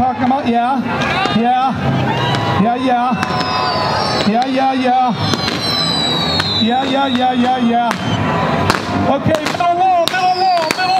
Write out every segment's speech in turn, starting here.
talking about? Yeah. Yeah. Yeah, yeah. Yeah, yeah, yeah. Yeah, yeah, yeah, yeah, yeah. Okay, middle wall, middle wall, middle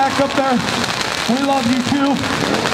back up there, we love you too.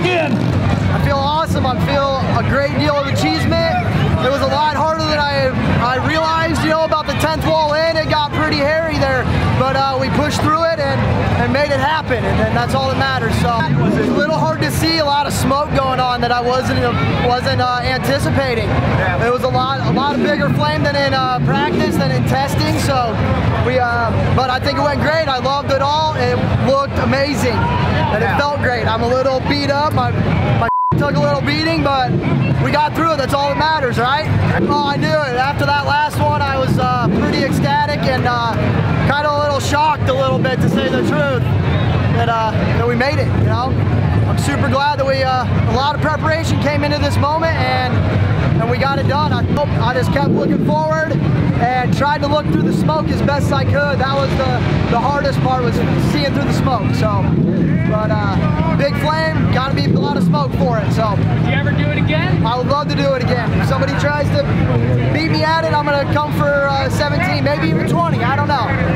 Again. I feel awesome. I feel a great deal of achievement. It was a lot harder than I I realized. You know, about the 10th wall in, it got pretty hairy there, but uh, we pushed through it and, made it happen, and, and that's all that matters. So it was a little hard to see a lot of smoke going on that I wasn't wasn't uh, anticipating. It was a lot a lot bigger flame than in uh, practice than in testing. So we, uh, but I think it went great. I loved it all. It looked amazing, and it felt great. I'm a little beat up. My my took a little beating, but we got through it. That's all that matters, right? Oh, I knew it. After that last one, I was uh, pretty ecstatic and uh, kind of little shocked a little bit, to say the truth, that uh, that we made it. You know, I'm super glad that we uh, a lot of preparation came into this moment and and we got it done. I, I just kept looking forward and tried to look through the smoke as best I could. That was the the hardest part was seeing through the smoke. So, but uh, big flame, got to be a lot of smoke for it. So. Do you ever do it again? I would love to do it again. If somebody tries to beat me at it, I'm going to come for uh, 17, maybe even 20. I don't know.